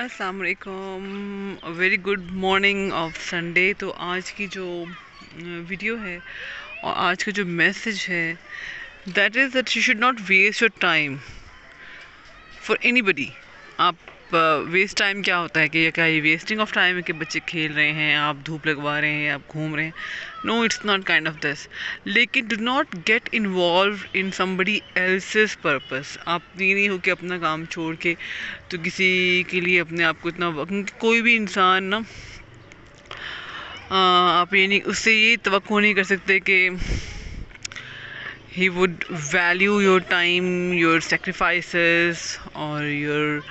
अस्सलाम वालेकुम। Very good morning of Sunday तो आज की जो वीडियो है और आज का जो मैसेज है that is that you should not waste your time for anybody आप वेस्ट टाइम क्या होता है कि क्या, ये वेस्टिंग ऑफ़ टाइम है कि बच्चे खेल रहे हैं, आप धूप लगवा रहे हैं, आप घूम रहे हैं? No it's not kind of this लेकिन do not get involve in somebody else's purpose आप ये नहीं हो कि अपना काम छोड़ के तो किसी के लिए अपने आप को इतना कोई भी इंसान ना आप ये नहीं, उससे ये तो नहीं कर सकते कि he would value your time, your sacrifices or your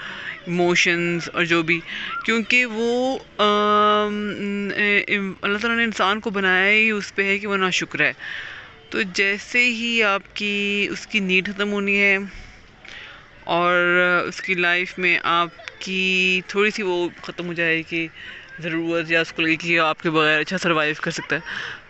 emotions और जो भी, क्योंकि वो अल्लाह ताला ने इंसान को बनाया ही उस पर है कि वो ना शुक्र है। तो जैसे ही आपकी, उसकी नीड ख़त्म होनी है और उसकी लाइफ में आपकी थोड़ी सी वो ख़त्म हो जाए कि ज़रूरत या उसको लगे कि आपके बगैर अच्छा सर्वाइव कर सकता है।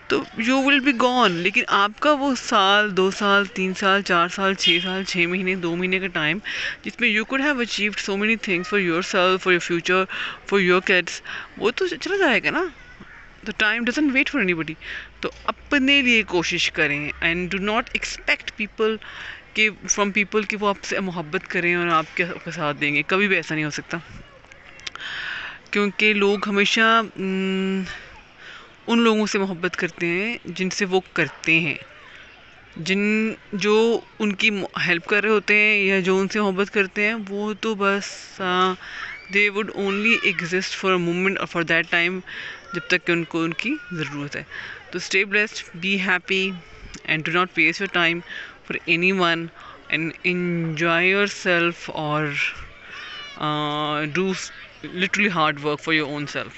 तो यू विल बी गॉन लेकिन आपका वो साल, दो साल, तीन साल, चार साल छः साल छः महीने, दो महीने का टाइम जिसमें you could have achieved so many things for yourself for your future for your kids वो तो चला जाएगा ना। The time doesn't wait for any तो अपने लिए कोशिश करें and do not expect people के फ्रॉम पीपल कि वो आपसे मोहब्बत करें और आपके, आपका साथ देंगे। कभी भी ऐसा नहीं हो सकता। क्योंकि लोग हमेशा उन लोगों से मोहब्बत करते हैं, जिनसे वो करते हैं। जिन, जो उनकी हेल्प कर रहे होते हैं या जो उनसे मोहब्बत करते हैं, वो तो बस they would only exist for a moment और फॉर दैट टाइम जब तक कि उनको, उनकी ज़रूरत है। तो stay blessed be happy and do not waste your time for anyone and enjoy yourself और do literally hard work for your own self